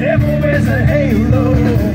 devil is a halo.